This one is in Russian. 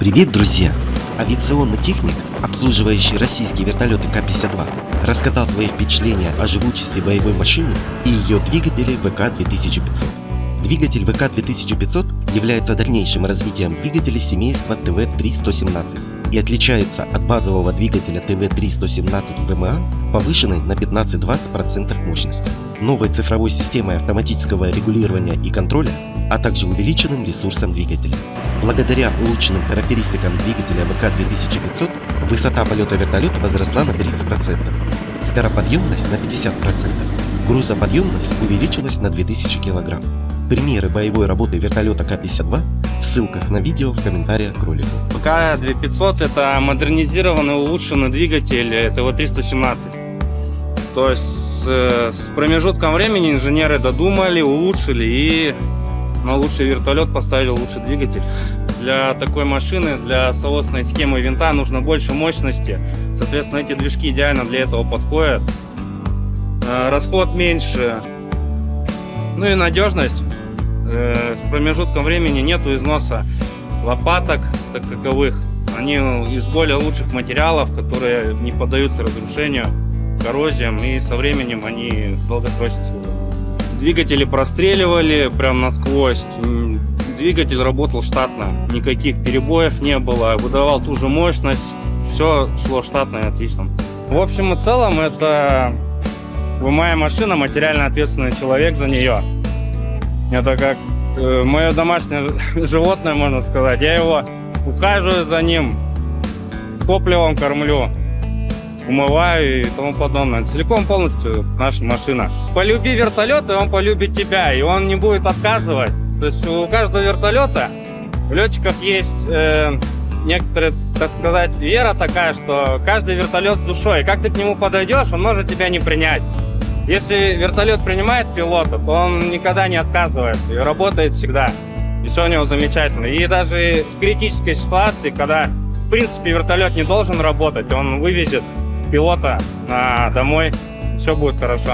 Привет, друзья! Авиационный техник, обслуживающий российские вертолеты К-52, рассказал свои впечатления о живучести боевой машины и ее двигателе ВК-2500. Двигатель ВК-2500 является дальнейшим развитием двигателя семейства ТВ-3-117 и отличается от базового двигателя ТВ-3-117 ВМА повышенной на 15-20% мощности, новой цифровой системой автоматического регулирования и контроля, а также увеличенным ресурсом двигателя. Благодаря улучшенным характеристикам двигателя ВК-2500 высота полета вертолета возросла на 30%, скороподъемность на 50%, грузоподъемность увеличилась на 2000 кг. Примеры боевой работы вертолета К-52 в ссылках на видео в комментариях к ролику. ВК-2500 это модернизированный улучшенный двигатель ТВ-317. То есть с, промежутком времени инженеры додумали, улучшили и на лучший вертолет поставили лучший двигатель. Для такой машины, для соосной схемы винта нужно больше мощности. Соответственно, эти движки идеально для этого подходят. Э, расход меньше. Ну и надежность. Э, с промежутком времени нету износа лопаток так таковых. Они из более лучших материалов, которые не поддаются разрушению, коррозиям, и со временем они долгосрочно служат. Двигатели простреливали прям насквозь. Двигатель работал штатно, никаких перебоев не было, выдавал ту же мощность, все шло штатно и отлично. В общем и целом, это моя машина, материально ответственный человек за нее. Это как э, мое домашнее животное, можно сказать. Я его ухаживаю за ним, топливом кормлю, умываю и тому подобное. Целиком полностью наша машина. Полюби вертолет, и он полюбит тебя, и он не будет отказывать. То есть у каждого вертолета у летчиков есть э, некоторая, так сказать, вера такая, что каждый вертолет с душой. Как ты к нему подойдешь, он может тебя не принять. Если вертолет принимает пилота, то он никогда не отказывает и работает всегда. И все у него замечательно. И даже в критической ситуации, когда, в принципе, вертолет не должен работать, он вывезет пилота на домой, все будет хорошо.